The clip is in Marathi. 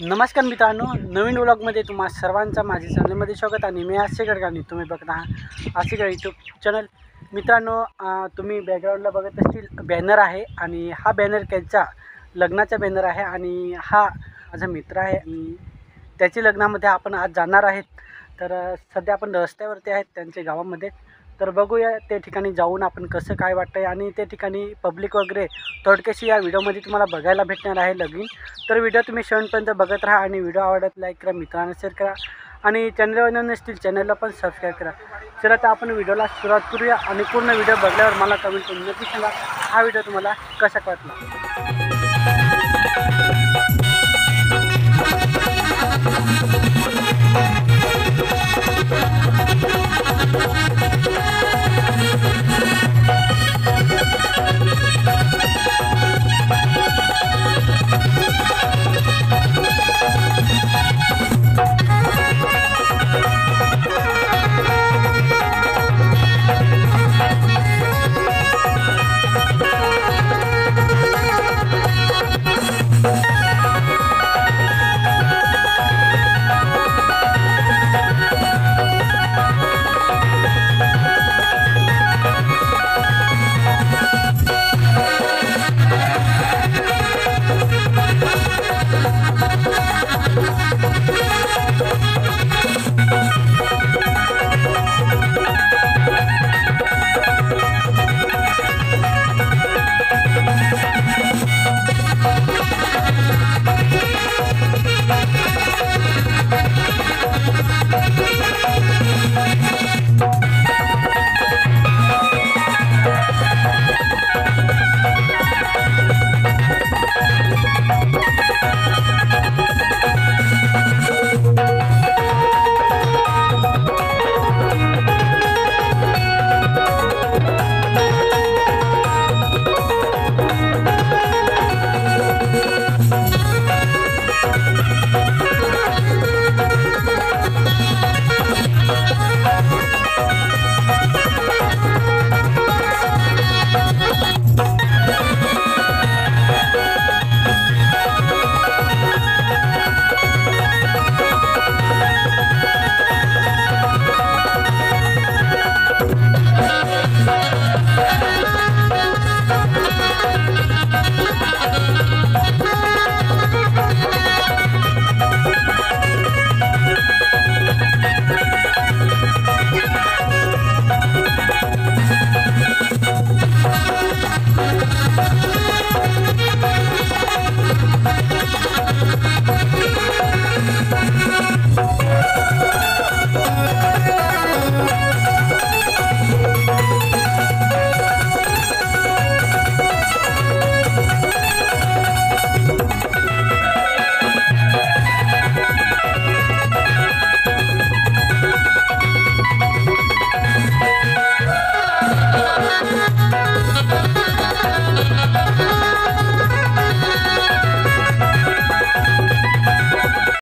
नमस्कार मित्रांनो नवीन व्लॉगमध्ये तुम्हा सर्वांचा माझ्या चॅनलमध्ये स्वागत आणि मी आशिष गडगाणी तुम्ही बघत आहात गड यूट्यूब चॅनल मित्रांनो तुम्ही बॅकग्राऊंडला बघत असतील बॅनर आहे आणि हा बॅनर त्यांचा लग्नाचा बॅनर आहे आणि हा माझा मित्र आहे आणि त्याच्या लग्नामध्ये आपण आज जाणार आहेत. तर सध्या आपण रस्त्यावरती आहेत त्यांच्या गावामध्ये. तर बघूया त्या ठिकाणी जाऊन आपण कसं काय वाटतं आहे आणि त्या ठिकाणी पब्लिक वगैरे थोडक्याशी या व्हिडिओमध्ये तुम्हाला बघायला भेटणार आहे लगीन. तर व्हिडिओ तुम्ही शेवटपर्यंत बघत राहा आणि व्हिडिओ आवडत लाईक करा मित्रांना शेअर करा आणि चॅनलवर नसतील चॅनलला पण सबस्क्राईब करा. चला तर आपण व्हिडिओला सुरुवात करूया आणि पूर्ण व्हिडिओ बघल्यावर मला कमेंट करून नक्की सांगा हा व्हिडिओ तुम्हाला कसा वाटला?